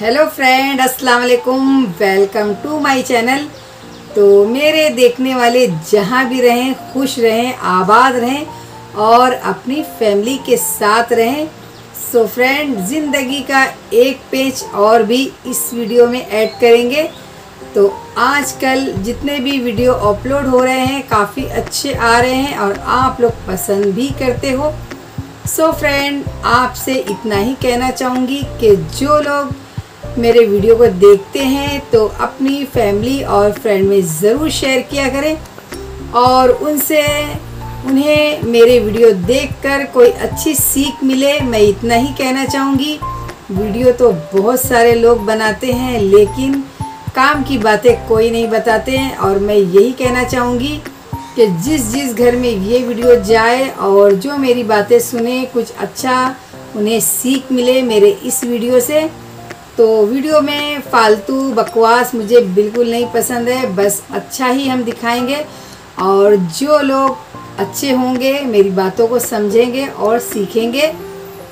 Hello friend अस्सलाम वालेकुम welcome to my channel तो मेरे देखने वाले जहाँ भी रहें, खुश रहें, आबाद रहें और अपनी फैमिली के साथ रहें। सो फ्रेंड ज़िंदगी का एक पेज और भी इस वीडियो में ऐड करेंगे। तो आजकल जितने भी वीडियो अपलोड हो रहे हैं, काफ़ी अच्छे आ रहे हैं और आप लोग पसंद भी करते हो। सो so फ्रेंड आपसे इतना ही कहना चाहूँगी कि जो लोग मेरे वीडियो को देखते हैं तो अपनी फैमिली और फ्रेंड में ज़रूर शेयर किया करें और उनसे, उन्हें मेरे वीडियो देखकर कोई अच्छी सीख मिले, मैं इतना ही कहना चाहूँगी। वीडियो तो बहुत सारे लोग बनाते हैं, लेकिन काम की बातें कोई नहीं बताते हैं और मैं यही कहना चाहूँगी कि जिस जिस घर में ये वीडियो जाए और जो मेरी बातें सुने, कुछ अच्छा उन्हें सीख मिले मेरे इस वीडियो से तो वीडियो में फालतू बकवास मुझे बिल्कुल नहीं पसंद है। बस अच्छा ही हम दिखाएँगे और जो लोग अच्छे होंगे, मेरी बातों को समझेंगे और सीखेंगे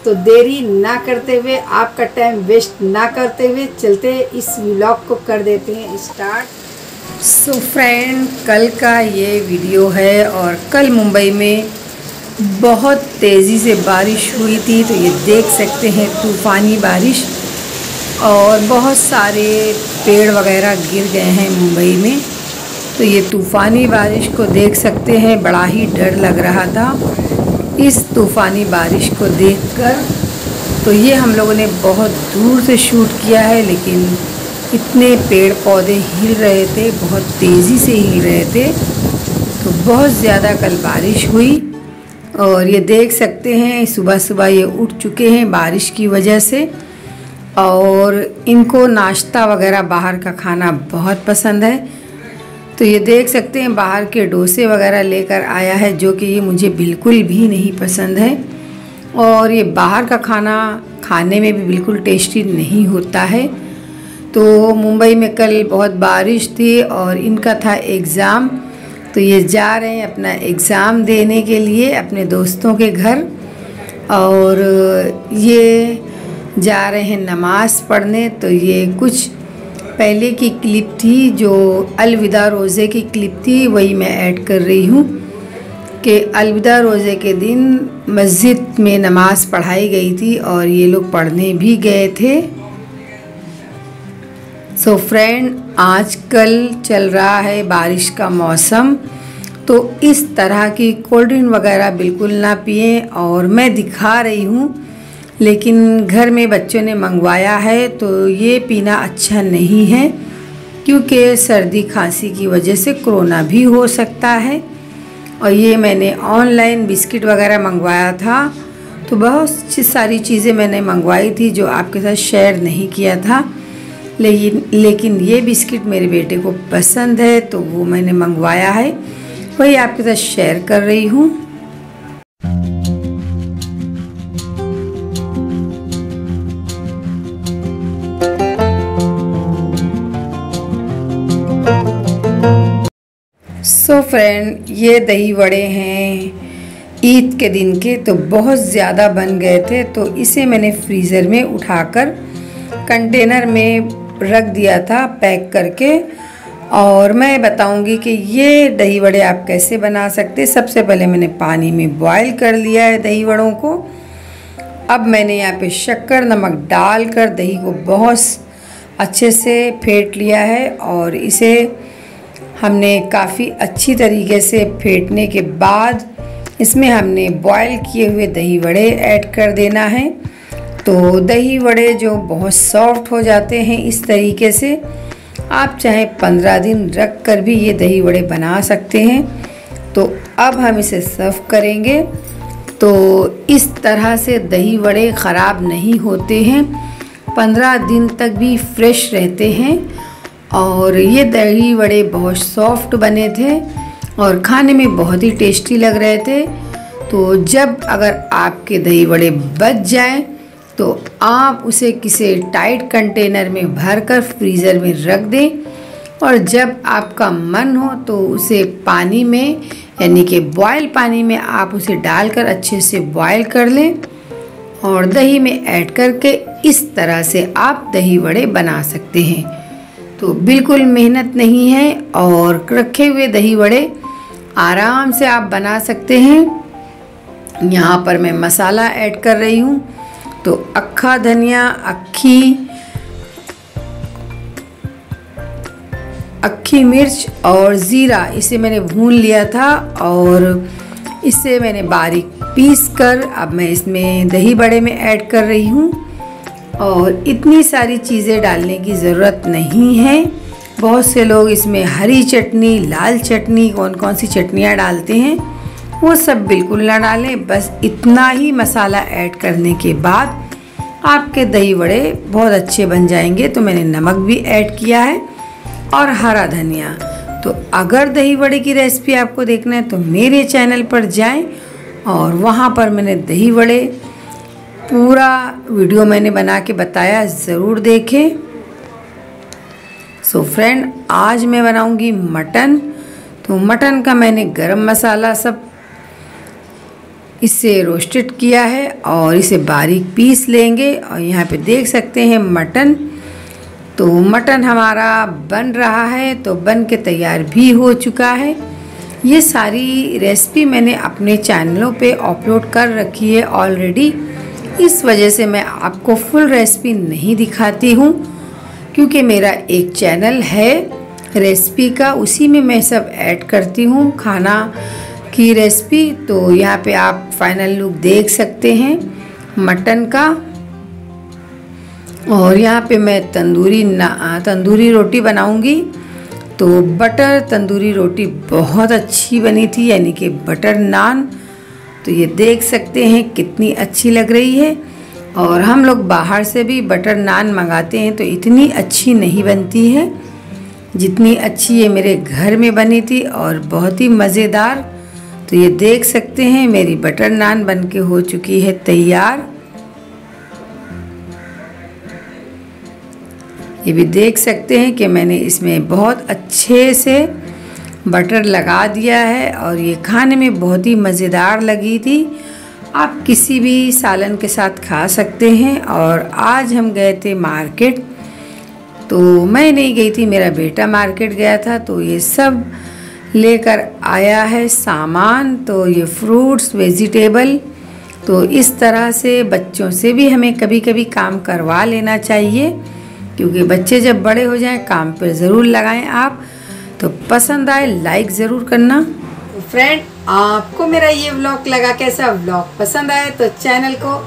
तो देरी ना करते हुए, आपका टाइम वेस्ट ना करते हुए चलते इस व्लॉग को कर देते हैं स्टार्ट सो so फ्रेंड कल का ये वीडियो है और कल मुंबई में बहुत तेज़ी से बारिश हुई थी तो ये देख सकते हैं, तूफ़ानी बारिश। और बहुत सारे पेड़ वगैरह गिर गए हैं मुंबई में। तो ये तूफ़ानी बारिश को देख सकते हैं, बड़ा ही डर लग रहा था। इस तूफ़ानी बारिश को देखकर तो ये हम लोगों ने बहुत दूर से शूट किया है, लेकिन इतने पेड़ पौधे हिल रहे थे, बहुत तेज़ी से हिल रहे थे। तो बहुत ज़्यादा कल बारिश हुई। और ये देख सकते हैं सुबह सुबह ये उठ चुके हैं बारिश की वजह से। और इनको नाश्ता वगैरह बाहर का खाना बहुत पसंद है। तो ये देख सकते हैं, बाहर के डोसे वगैरह लेकर आया है, जो कि ये मुझे बिल्कुल भी नहीं पसंद है। और ये बाहर का खाना खाने में भी बिल्कुल टेस्टी नहीं होता है। तो मुंबई में कल बहुत बारिश थी और इनका था एग्ज़ाम। तो ये जा रहे हैं अपना एग्ज़ाम देने के लिए, अपने दोस्तों के घर। और ये जा रहे हैं नमाज़ पढ़ने तो ये कुछ पहले की क्लिप थी, जो अलविदा रोज़े की क्लिप थी, वही मैं ऐड कर रही हूँ कि अलविदा रोज़े के दिन मस्जिद में नमाज़ पढ़ाई गई थी और ये लोग पढ़ने भी गए थे। सो so फ्रेंड आजकल चल रहा है बारिश का मौसम तो इस तरह की कोल्ड ड्रिंक वगैरह बिल्कुल ना पिए, और मैं दिखा रही हूँ लेकिन घर में बच्चों ने मंगवाया है तो ये पीना अच्छा नहीं है, क्योंकि सर्दी खांसी की वजह से कोरोना भी हो सकता है। और ये मैंने ऑनलाइन बिस्किट वगैरह मंगवाया था तो बहुत सारी चीज़ें मैंने मंगवाई थी जो आपके साथ शेयर नहीं किया था। लेकिन लेकिन ये बिस्किट मेरे बेटे को पसंद है तो वो मैंने मंगवाया है। वही आपके साथ शेयर कर रही हूँ। फ्रेंड ये दही वड़े हैं। ईद के दिन के तो बहुत ज़्यादा बन गए थे तो इसे मैंने फ्रीज़र में उठाकर कंटेनर में रख दिया था पैक करके। और मैं बताऊँगी कि ये दही वड़े आप कैसे बना सकते सबसे पहले मैंने पानी में बॉईल कर लिया है दही वड़ों को। अब मैंने यहाँ पे शक्कर, नमक डालकर दही को बहुत अच्छे से फेंट लिया है और इसे हमने काफ़ी अच्छी तरीके से फेंटने के बाद इसमें हमने बॉयल किए हुए दही वड़े ऐड कर देना है। तो दही वड़े जो बहुत सॉफ्ट हो जाते हैं इस तरीके से, आप चाहे पंद्रह दिन रख कर भी ये दही वड़े बना सकते हैं। तो अब हम इसे सर्व करेंगे। तो इस तरह से दही वड़े ख़राब नहीं होते हैं, पंद्रह दिन तक भी फ्रेश रहते हैं। और ये दही वड़े बहुत सॉफ्ट बने थे और खाने में बहुत ही टेस्टी लग रहे थे। तो जब अगर आपके दही वड़े बच जाएँ तो आप उसे किसी टाइट कंटेनर में भर कर फ्रीज़र में रख दें और जब आपका मन हो तो उसे पानी में, यानी कि बॉयल पानी में आप उसे डालकर अच्छे से बॉयल कर लें और दही में ऐड करके इस तरह से आप दही वड़े बना सकते हैं। तो बिल्कुल मेहनत नहीं है और रखे हुए दही वड़े आराम से आप बना सकते हैं। यहाँ पर मैं मसाला ऐड कर रही हूँ। तो अक्खा धनिया अक्खी अक्खी मिर्च और ज़ीरा, इसे मैंने भून लिया था और इसे मैंने बारीक पीस कर अब मैं इसमें दही बड़े में ऐड कर रही हूँ। और इतनी सारी चीज़ें डालने की ज़रूरत नहीं है। बहुत से लोग इसमें हरी चटनी, लाल चटनी कौन कौन सी चटनियाँ डालते हैं, वो सब बिल्कुल ना डालें। बस इतना ही मसाला ऐड करने के बाद आपके दही बड़े बहुत अच्छे बन जाएँगे। तो मैंने नमक भी ऐड किया है और हरा धनिया। तो अगर दही बड़े की रेसिपी आपको देखना है तो मेरे चैनल पर जाएँ और वहाँ पर मैंने दही बड़े पूरा वीडियो मैंने बना के बताया, ज़रूर देखें। सो so फ्रेंड आज मैं बनाऊँगी मटन। तो मटन का मैंने गरम मसाला सब इसे रोस्टेड किया है और इसे बारीक पीस लेंगे। और यहाँ पे देख सकते हैं मटन। तो मटन हमारा बन रहा है तो बन के तैयार भी हो चुका है। ये सारी रेसिपी मैंने अपने चैनलों पे अपलोड कर रखी है ऑलरेडी इस वजह से मैं आपको फुल रेसिपी नहीं दिखाती हूँ, क्योंकि मेरा एक चैनल है रेसिपी का, उसी में मैं सब ऐड करती हूँ, खाना की रेसिपी तो यहाँ पे आप फाइनल लुक देख सकते हैं, मटन का। और यहाँ पे मैं तंदूरी ना, तंदूरी रोटी बनाऊँगी। तो बटर तंदूरी रोटी बहुत अच्छी बनी थी, यानी कि बटर नान तो ये देख सकते हैं कितनी अच्छी लग रही है। और हम लोग बाहर से भी बटर नान मंगाते हैं तो इतनी अच्छी नहीं बनती है। जितनी अच्छी ये मेरे घर में बनी थी और बहुत ही मज़ेदार। तो ये देख सकते हैं मेरी बटर नान बन के हो चुकी है तैयार। ये भी देख सकते हैं कि मैंने इसमें बहुत अच्छे से बटर लगा दिया है और ये खाने में बहुत ही मज़ेदार लगी थी। आप किसी भी सालन के साथ खा सकते हैं और आज हम गए थे मार्केट। तो मैं नहीं गई थी, मेरा बेटा मार्केट गया था तो ये सब लेकर आया है सामान तो ये फ्रूट्स, वेजिटेबल तो इस तरह से बच्चों से भी हमें कभी कभी काम करवा लेना चाहिए, क्योंकि बच्चे जब बड़े हो जाएँ, काम पर ज़रूर लगाएँ आप। तो पसंद आए लाइक ज़रूर करना। तो फ्रेंड आपको मेरा ये व्लॉग लगा कैसा व्लॉग पसंद आए तो चैनल को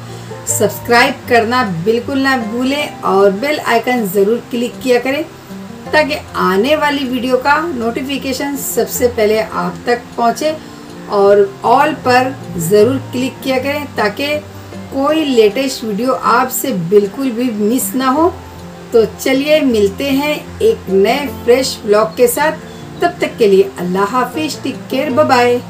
सब्सक्राइब करना बिल्कुल ना भूलें और बेल आइकन ज़रूर क्लिक किया करें ताकि आने वाली वीडियो का नोटिफिकेशन सबसे पहले आप तक पहुँचे और ऑल पर ज़रूर क्लिक किया करें ताकि कोई लेटेस्ट वीडियो आपसे बिल्कुल भी मिस ना हो। तो चलिए मिलते हैं एक नए फ्रेश ब्लॉग के साथ। तब तक के लिए अल्लाह हाफिज टेक केयर बाय